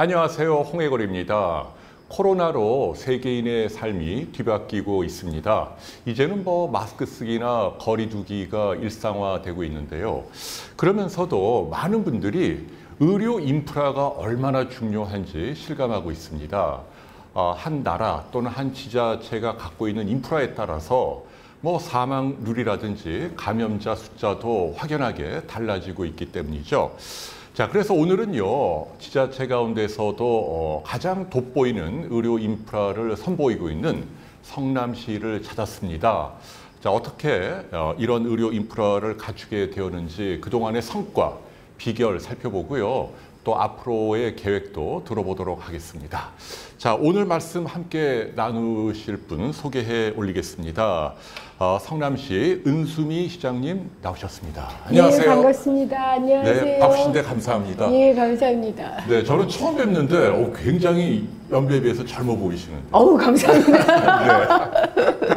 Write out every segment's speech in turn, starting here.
안녕하세요. 홍해걸입니다. 코로나로 세계인의 삶이 뒤바뀌고 있습니다. 이제는 뭐 마스크 쓰기나 거리 두기가 일상화되고 있는데요. 그러면서도 많은 분들이 의료 인프라가 얼마나 중요한지 실감하고 있습니다. 아, 한 나라 또는 한 지자체가 갖고 있는 인프라에 따라서 뭐 사망률이라든지 감염자 숫자도 확연하게 달라지고 있기 때문이죠. 자, 그래서 오늘은요, 지자체 가운데서도 어, 가장 돋보이는 의료 인프라를 선보이고 있는 성남시를 찾았습니다. 자, 어떻게 어, 이런 의료 인프라를 갖추게 되었는지 그동안의 성과, 비결 살펴보고요. 또 앞으로의 계획도 들어보도록 하겠습니다. 자, 오늘 말씀 함께 나누실 분 소개해 올리겠습니다. 어, 성남시 은수미 시장님 나오셨습니다. 안녕하세요. 네, 반갑습니다. 안녕하세요. 네, 바쁘신데 감사합니다. 예, 감사합니다. 네, 저는 처음 뵙는데 어, 굉장히 연배에 비해서 젊어 보이시는데. 어우, 감사합니다.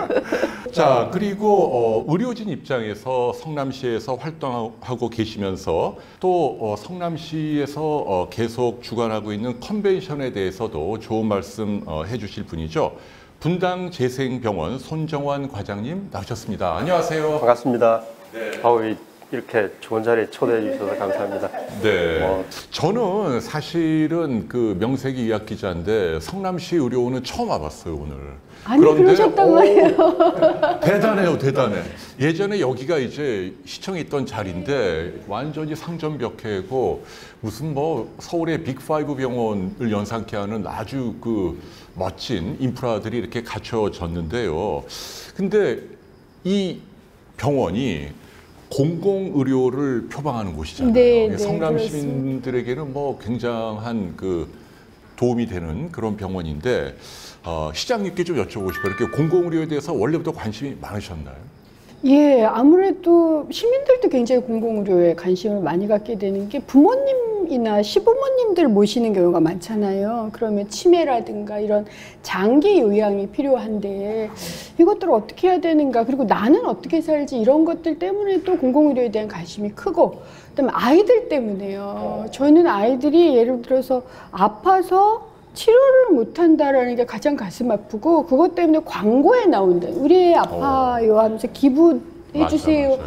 네. 자, 그리고 어, 의료진 입장에서 성남시에서 활동하고 계시면서 또 어, 성남시에서 어, 계속 주관하고 있는 컨벤션에 대해서도 좋은 말씀 어, 해주실 분이죠. 분당 재생병원 손정환 과장님 나오셨습니다. 안녕하세요. 반갑습니다. 네. 아우 이- 이렇게 좋은 자리에 초대해 주셔서 감사합니다. 네. 어. 저는 사실은 그 명색이 의학 기자인데 성남시 의료원은 처음 와봤어요 오늘. 아니, 그러셨단 오, 말이에요. 대단해요, 대단해. 예전에 여기가 이제 시청에 있던 자리인데 완전히 상점벽해고 무슨 뭐 서울의 빅5 병원을 연상케 하는 아주 그 멋진 인프라들이 이렇게 갖춰졌는데요. 근데 이 병원이 공공 의료를 표방하는 곳이잖아요. 네, 네, 성남 그렇습니다. 시민들에게는 뭐 굉장한 그 도움이 되는 그런 병원인데 어, 시장님께 좀 여쭤보고 싶어요. 이렇게 공공 의료에 대해서 원래부터 관심이 많으셨나요? 예, 아무래도 시민들도 굉장히 공공의료에 관심을 많이 갖게 되는 게 부모님 이나 시부모님들 모시는 경우가 많잖아요. 그러면 치매라든가 이런 장기 요양이 필요한데 이것들을 어떻게 해야 되는가 그리고 나는 어떻게 살지 이런 것들 때문에 또 공공의료에 대한 관심이 크고 그다음에 아이들 때문에요. 저는 아이들이 예를 들어서 아파서 치료를 못한다라는 게 가장 가슴 아프고 그것 때문에 광고에 나온다. 우리 애 아파요 하면서 기부해 주세요.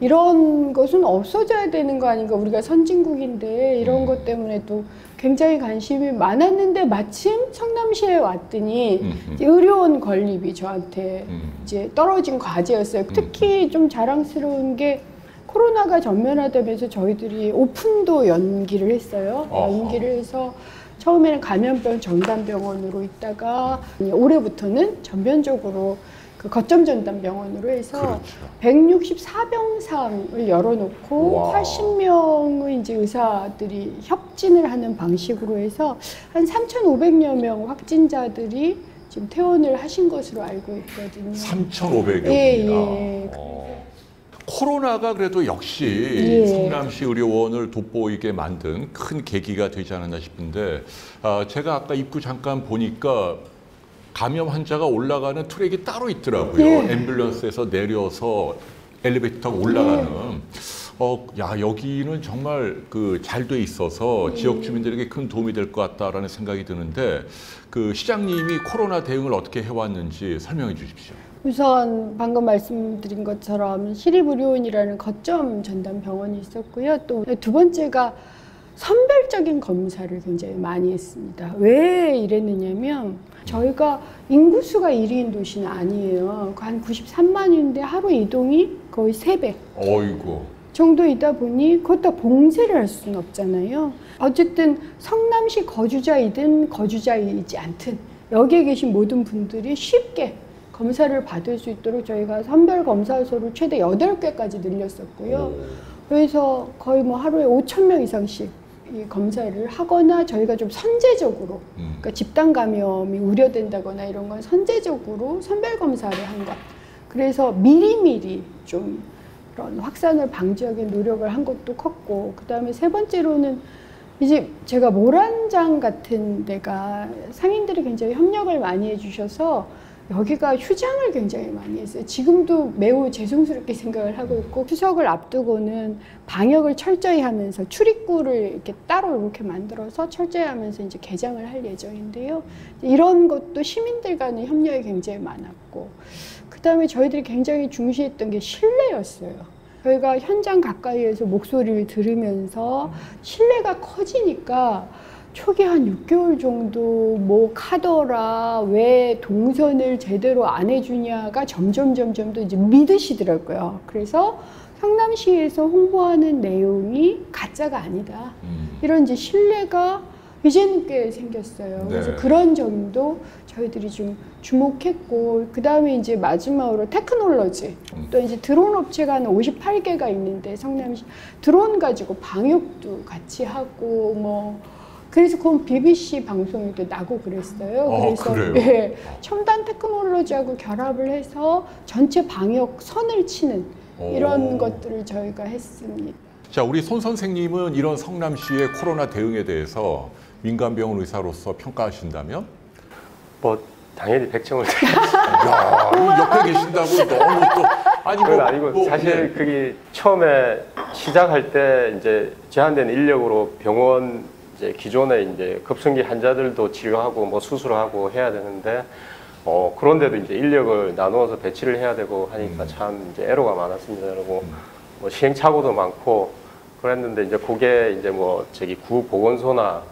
이런 것은 없어져야 되는 거 아닌가. 우리가 선진국인데 이런 음. 것 때문에도 굉장히 관심이 많았는데 마침 성남시에 왔더니 음, 음. 의료원 건립이 저한테 음. 이제 떨어진 과제였어요. 특히 좀 자랑스러운 게 코로나가 전면화되면서 저희들이 오픈도 연기를 했어요. 어허. 연기를 해서 처음에는 감염병 전담병원으로 있다가 올해부터는 전면적으로 그 거점 전담 병원으로 해서 그렇죠. 164병상을 열어놓고 와. 80명의 이제 의사들이 협진을 하는 방식으로 해서 한 3,500여 명 확진자들이 지금 퇴원을 하신 것으로 알고 있거든요. 3,500여 예, 분이나. 예. 어. 코로나가 그래도 역시 예. 성남시 의료원을 돋보이게 만든 큰 계기가 되지 않았나 싶은데 아, 제가 아까 입구 잠깐 보니까 감염 환자가 올라가는 트랙이 따로 있더라고요. 예. 앰뷸런스에서 내려서 엘리베이터 타고 올라가는. 어, 야 여기는 정말 그 잘 돼 있어서 지역 주민들에게 큰 도움이 될 것 같다라는 생각이 드는데 그 시장님이 코로나 대응을 어떻게 해왔는지 설명해 주십시오. 우선 방금 말씀드린 것처럼 시립의료원이라는 거점 전담 병원이 있었고요. 또 두 번째가 선별적인 검사를 굉장히 많이 했습니다. 왜 이랬느냐면 저희가 인구수가 1인 도시는 아니에요. 한 93만인데 하루 이동이 거의 3배. 어이구. 정도이다 보니 그것도 봉쇄를 할 수는 없잖아요. 어쨌든 성남시 거주자이든 거주자이지 않든 여기에 계신 모든 분들이 쉽게 검사를 받을 수 있도록 저희가 선별 검사소를 최대 8개까지 늘렸었고요. 그래서 거의 뭐 하루에 5천 명 이상씩 이 검사를 하거나 저희가 좀 선제적으로 음. 그러니까 집단 감염이 우려된다거나 이런 건 선제적으로 선별 검사를 한 것. 그래서 미리미리 좀 그런 확산을 방지하기 노력을 한 것도 컸고 그다음에 세 번째로는 이제 제가 모란장 같은 데가 상인들이 굉장히 협력을 많이 해주셔서 여기가 휴장을 굉장히 많이 했어요. 지금도 매우 죄송스럽게 생각을 하고 있고 추석을 앞두고는 방역을 철저히 하면서 출입구를 이렇게 따로 이렇게 만들어서 철저히 하면서 이제 개장을 할 예정인데요. 이런 것도 시민들 간의 협력이 굉장히 많았고 그다음에 저희들이 굉장히 중시했던 게 신뢰였어요. 저희가 현장 가까이에서 목소리를 들으면서 신뢰가 커지니까 초기 한 6개월 정도 뭐 카더라 왜 동선을 제대로 안 해주냐가 점점 점점 더 이제 믿으시더라고요. 그래서 성남시에서 홍보하는 내용이 가짜가 아니다. 음. 이런 이제 신뢰가 이제는 꽤 생겼어요. 그래서 네. 그런 점도 저희들이 좀 주목했고 그 다음에 이제 마지막으로 테크놀로지 음. 또 이제 드론 업체가 한 58개가 있는데 성남시 드론 가지고 방역도 같이 하고 뭐 그래서 그건 BBC 방송에도 나고 그랬어요. 아, 그래서 그래요? 예, 첨단 테크놀로지하고 결합을 해서 전체 방역 선을 치는 이런 오. 것들을 저희가 했습니다. 자, 우리 손 선생님은 이런 성남시의 코로나 대응에 대해서 민간병원 의사로서 평가하신다면? 뭐 당연히 백점을 야, 이 옆에 계신다고 너무 또 아니 그건 뭐, 아니고 뭐, 사실 네. 그게 처음에 시작할 때 이제 제한된 인력으로 병원 이제 기존에 이제 급성기 환자들도 치료하고 뭐 수술하고 해야 되는데 어 그런데도 이제 인력을 나누어서 배치를 해야 되고 하니까 음. 참 이제 애로가 많았습니다. 그리고 뭐 시행착오도 많고 그랬는데 이제 그게 이제 뭐 저기 구 보건소나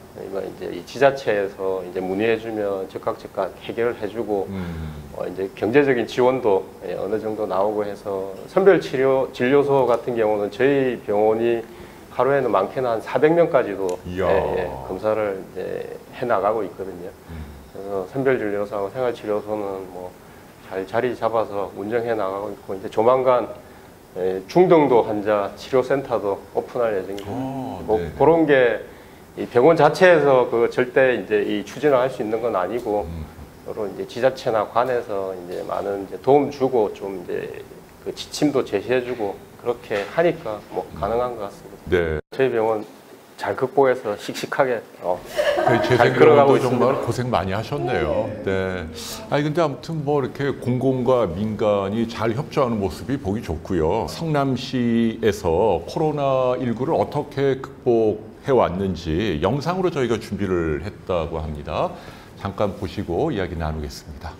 이제 이 지자체에서 이제 문의해주면 즉각 즉각 해결을 해주고 음. 어, 이제 경제적인 지원도 예, 어느 정도 나오고 해서 선별 치료 진료소 같은 경우는 저희 병원이 하루에는 많게는 한 400명까지도 이야. 예, 검사를 이제 해 나가고 있거든요. 그래서 선별 진료소하고 생활 치료소는 뭐 잘 자리 잡아서 운영해 나가고 있고 이제 조만간 예, 중등도 환자 치료센터도 오픈할 예정입니다. 아, 뭐 네네. 그런 게 이 병원 자체에서 그 절대 이제 이 추진을 할 수 있는 건 아니고 음. 여러 이제 지자체나 관에서 이제 많은 이제 도움 주고 좀 이제 그 지침도 제시해주고 그렇게 하니까 뭐 가능한 것 같습니다. 네. 저희 병원 잘 극복해서 씩씩하게 어, 그잘 끌어가고 있습니다. 정말 고생 많이 하셨네요. 네. 아니 근데 아무튼 뭐 이렇게 공공과 민간이 잘 협조하는 모습이 보기 좋고요. 성남시에서 코로나 19를 어떻게 극복해 왔는지 영상으로 저희가 준비를 했다고 합니다. 잠깐 보시고 이야기 나누겠습니다.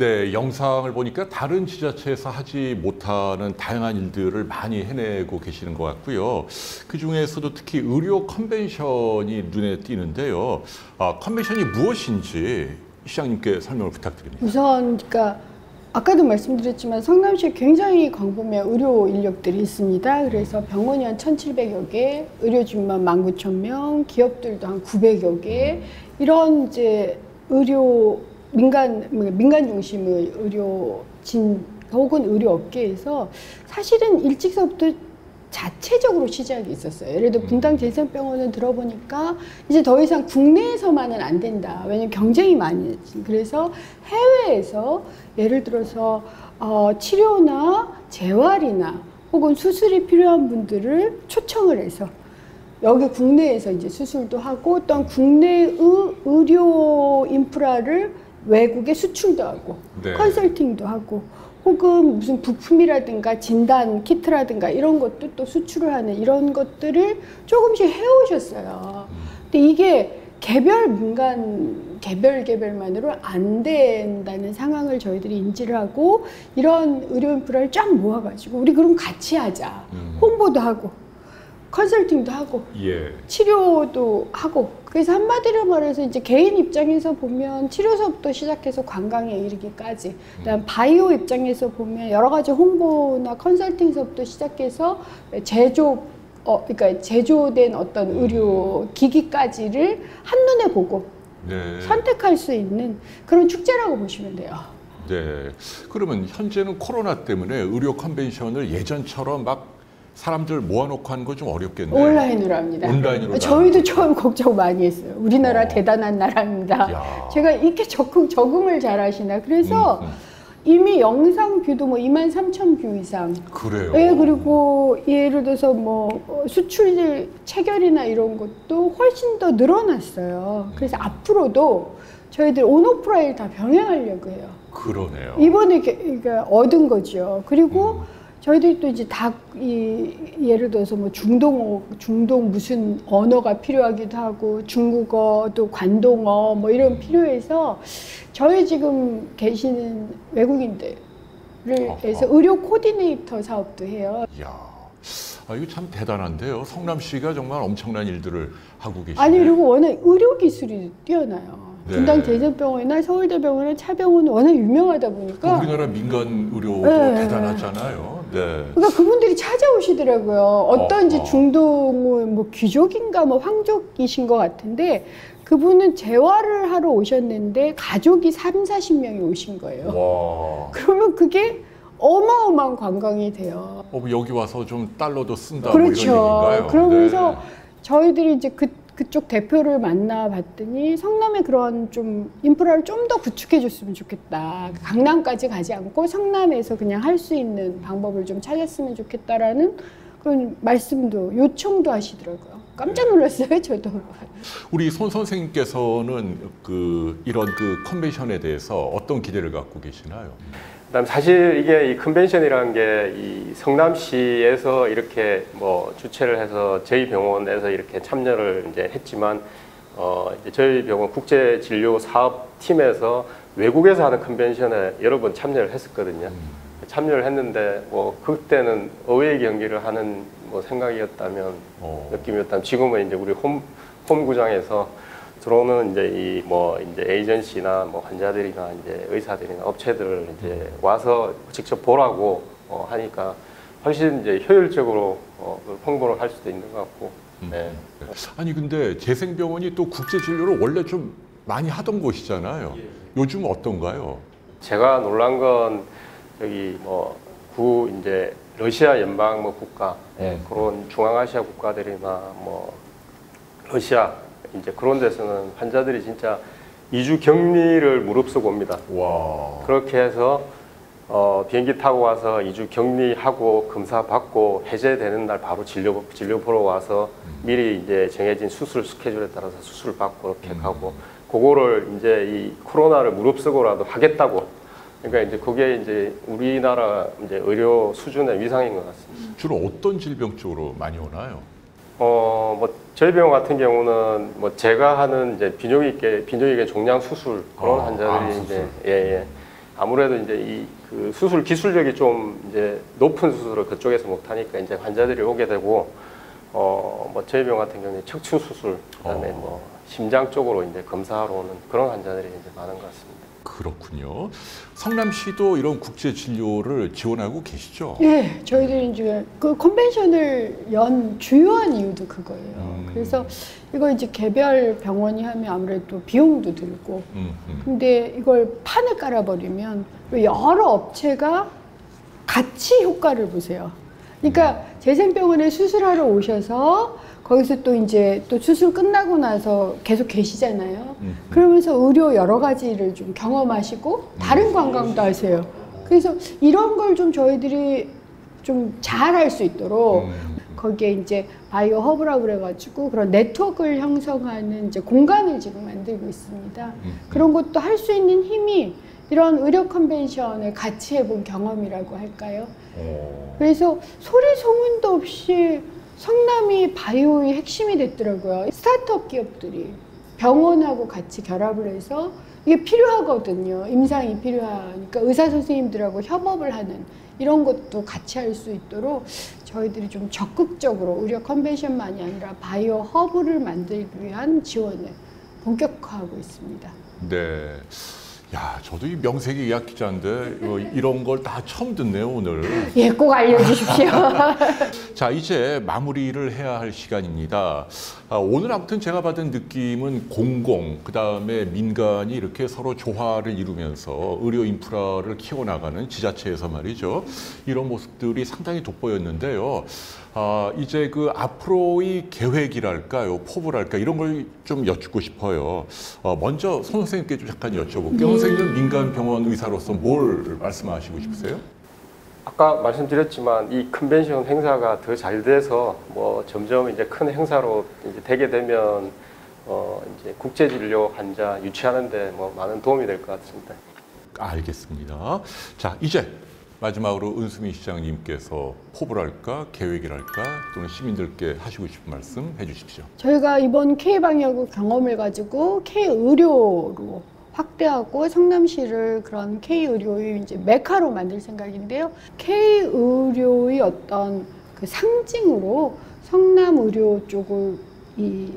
네, 영상을 보니까 다른 지자체에서 하지 못하는 다양한 일들을 많이 해내고 계시는 것 같고요. 그 중에서도 특히 의료 컨벤션이 눈에 띄는데요. 아, 컨벤션이 무엇인지 시장님께 설명을 부탁드립니다. 우선 그러니까 아까도 말씀드렸지만 성남시에 굉장히 광범위한 의료 인력들이 있습니다. 그래서 병원이 한 1,700여 개, 의료진만 19,000명, 기업들도 한 900여 개 이런 이제 의료 민간 민간 중심의 의료진 혹은 의료 업계에서 사실은 일찍서부터 자체적으로 시작이 있었어요. 예를 들어 분당 재생병원을 들어보니까 이제 더 이상 국내에서만은 안 된다. 왜냐면 경쟁이 많이 있지. 그래서 해외에서 예를 들어서 어, 치료나 재활이나 혹은 수술이 필요한 분들을 초청을 해서 여기 국내에서 이제 수술도 하고 또한 국내의 의료 인프라를 외국에 수출도 하고 네. 컨설팅도 하고 혹은 무슨 부품이라든가 진단 키트라든가 이런 것도 또 수출을 하는 이런 것들을 조금씩 해오셨어요. 근데 이게 개별 민간 개별 개별만으로 안 된다는 상황을 저희들이 인지를 하고 이런 의료 인프라를 쫙 모아가지고 우리 그럼 같이 하자. 음. 홍보도 하고 컨설팅도 하고 예. 치료도 하고 그래서 한마디로 말해서 이제 개인 입장에서 보면 치료서부터 시작해서 관광에 이르기까지 그다음 바이오 입장에서 보면 여러 가지 홍보나 컨설팅서부터 시작해서 제조 어 그러니까 제조된 어떤 의료 기기까지를 한눈에 보고 네. 선택할 수 있는 그런 축제라고 보시면 돼요. 네. 그러면 현재는 코로나 때문에 의료 컨벤션을 예전처럼 막 사람들 모아놓고 하는 거 좀 어렵겠네요. 온라인으로 합니다. 온라인으로 저희도 처음 걱정 많이 했어요. 우리나라 어. 대단한 나라입니다. 야. 제가 이렇게 적응, 적응을 잘 하시나. 그래서 음, 음. 이미 영상 view도 뭐 2만 3천 view 이상. 그래요. 예, 그리고 예를 들어서 뭐 어, 수출 체결이나 이런 것도 훨씬 더 늘어났어요. 그래서 앞으로도 저희들 온오프라인 다 병행하려고 해요. 그러네요. 이번에 이게 얻은 거죠. 그리고 음. 저희들이 또 이제 다 이 예를 들어서 뭐 중동 중동 무슨 언어가 필요하기도 하고 중국어 또 관동어 뭐 이런 필요해서 저희 지금 계시는 외국인들을 해서. 의료 코디네이터 사업도 해요. 이야, 아, 이거 참 대단한데요. 성남 씨가 정말 엄청난 일들을 하고 계시네요. 아니 그리고 워낙 의료 기술이 뛰어나요. 네. 분당 대전병원이나 서울대병원이나 차병원은 워낙 유명하다 보니까 우리나라 민간 의료도 네. 대단하잖아요. 네. 그러니까 그분들이 찾아오시더라고요. 어떤 이제 어, 어. 중동은 뭐 귀족인가 뭐 황족이신 것 같은데 그분은 재활을 하러 오셨는데 가족이 3, 40명이 오신 거예요. 와. 그러면 그게 어마어마한 관광이 돼요. 어, 뭐 여기 와서 좀 달러도 쓴다 그렇죠. 뭐 이런 얘기인가요? 그러면서 네. 저희들이 이제 그 그쪽 대표를 만나 봤더니 성남에 그런 좀 인프라를 좀 더 구축해 줬으면 좋겠다. 강남까지 가지 않고 성남에서 그냥 할 수 있는 방법을 좀 찾았으면 좋겠다라는 그런 말씀도 요청도 하시더라고요. 깜짝 놀랐어요, 저도. 우리 손 선생님께서는 그 이런 그 컨벤션에 대해서 어떤 기대를 갖고 계시나요? 그다음 사실 이게 이 컨벤션이라는 게 이 성남시에서 이렇게 뭐 주최를 해서 저희 병원에서 이렇게 참여를 이제 했지만 어 이제 저희 병원 국제 진료 사업 팀에서 외국에서 하는 컨벤션에 여러 번 참여를 했었거든요. 참여를 했는데 뭐 그때는 어웨이 경기를 하는 뭐 생각이었다면 어. 느낌이었다면 지금은 이제 우리 홈 홈구장에서 들어오는 이제 이 뭐 이제 에이전시나 뭐 환자들이나 이제 의사들이나 업체들을 이제 와서 직접 보라고 어 하니까 훨씬 이제 효율적으로 어 홍보를 할 수도 있는 것 같고 네. 아니 근데 재생병원이 또 국제 진료를 원래 좀 많이 하던 곳이잖아요. 요즘 어떤가요? 제가 놀란 건 저기 뭐 구 이제 러시아 연방 뭐 국가 예, 음. 그런 중앙아시아 국가들이나 뭐 러시아 이제 그런 데서는 환자들이 진짜 이주 격리를 무릅쓰고 옵니다. 와. 그렇게 해서 어, 비행기 타고 와서 2주 격리하고 검사 받고 해제되는 날 바로 진료 진료 보러 와서 미리 이제 정해진 수술 스케줄에 따라서 수술 받고 이렇게 음. 가고 그거를 이제 이 코로나를 무릅쓰고라도 하겠다고 그러니까 이제 그게 이제 우리나라 이제 의료 수준의 위상인 것 같습니다. 주로 어떤 질병 쪽으로 많이 오나요? 어, 뭐 저희 병원 같은 경우는 뭐 제가 하는 이제 비뇨기계 비뇨기계 종양 수술 그런 어, 환자들이 암 이제. 예, 예. 아무래도 이제 이 그 수술 기술력이 좀 이제 높은 수술을 그쪽에서 못 하니까 이제 환자들이 오게 되고 어, 뭐 저희 병원 같은 경우에 척추 수술 그다음에 어. 뭐 심장 쪽으로 이제 검사하러 오는 그런 환자들이 이제 많은 것 같습니다. 그렇군요. 성남시도 이런 국제 진료를 지원하고 계시죠? 예, 저희들이 이제 그 컨벤션을 연 주요한 이유도 그거예요. 음. 그래서 이거 이제 개별 병원이 하면 아무래도 비용도 들고 음, 음. 근데 이걸 판을 깔아버리면 여러 업체가 같이 효과를 보세요. 그러니까 재생병원에 수술하러 오셔서 거기서 또 이제 또 수술 끝나고 나서 계속 계시잖아요. 음, 음. 그러면서 의료 여러 가지를 좀 경험하시고 다른 관광도 하세요. 그래서 이런 걸 좀 저희들이 좀 잘할 수 있도록 음. 거기에 이제 바이오 허브라고 그래가지고 그런 네트워크를 형성하는 이제 공간을 지금 만들고 있습니다. 음. 그런 것도 할 수 있는 힘이 이런 의료 컨벤션을 같이 해본 경험이라고 할까요? 어. 그래서 소리 소문도 없이 성남이 바이오의 핵심이 됐더라고요. 스타트업 기업들이 병원하고 같이 결합을 해서 이게 필요하거든요. 임상이 필요하니까 의사 선생님들하고 협업을 하는 이런 것도 같이 할 수 있도록 저희들이 좀 적극적으로 의료 컨벤션만이 아니라 바이오 허브를 만들기 위한 지원을 본격화하고 있습니다. 네. 야, 저도 이 명색이 의학 기자인데 어, 이런 걸 다 처음 듣네요 오늘. 예, 꼭 알려주십시오. 자, 이제 마무리를 해야 할 시간입니다. 아, 오늘 아무튼 제가 받은 느낌은 공공, 그 다음에 민간이 이렇게 서로 조화를 이루면서 의료 인프라를 키워나가는 지자체에서 말이죠. 이런 모습들이 상당히 돋보였는데요. 아, 이제 그 앞으로의 계획이랄까요, 포부랄까, 이런 걸 좀 여쭙고 싶어요. 어, 먼저 손 선생님께 좀 잠깐 여쭤볼게요. 선생님은 민간 병원 의사로서 뭘 말씀하시고 싶으세요? 아까 말씀드렸지만 이 컨벤션 행사가 더 잘 돼서 뭐 점점 이제 큰 행사로 이제 되게 되면 어 이제 국제 진료 환자 유치하는데 뭐 많은 도움이 될 것 같습니다. 알겠습니다. 자, 이제 마지막으로 은수미 시장님께서 포부랄까, 계획이랄까, 또는 시민들께 하시고 싶은 말씀 해주십시오. 저희가 이번 K방역 경험을 가지고 K의료로 확대하고 성남시를 그런 K의료의 이제 메카로 만들 생각인데요. K의료의 어떤 그 상징으로 성남의료 쪽을 이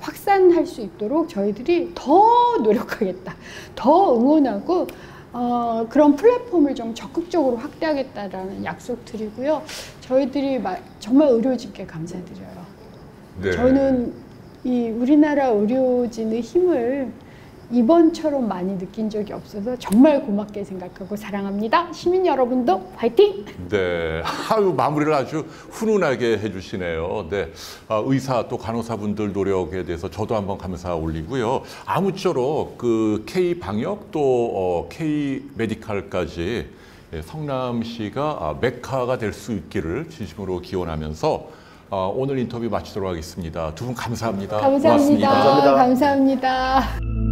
확산할 수 있도록 저희들이 더 노력하겠다. 더 응원하고 어, 그런 플랫폼을 좀 적극적으로 확대하겠다라는 약속 드리고요. 저희들이 마- 정말 의료진께 감사드려요. 네. 저는 이 우리나라 의료진의 힘을 이번처럼 많이 느낀 적이 없어서 정말 고맙게 생각하고 사랑합니다. 시민 여러분도 화이팅! 네, 아유 마무리를 아주 훈훈하게 해주시네요. 네, 아, 의사 또 간호사분들 노력에 대해서 저도 한번 감사 올리고요. 아무쪼록 그 K 방역 또 어, K 메디칼까지 예, 성남시가 아, 메카가 될 수 있기를 진심으로 기원하면서 아, 오늘 인터뷰 마치도록 하겠습니다. 두 분 감사합니다. 감사합니다. 고맙습니다. 감사합니다. 감사합니다.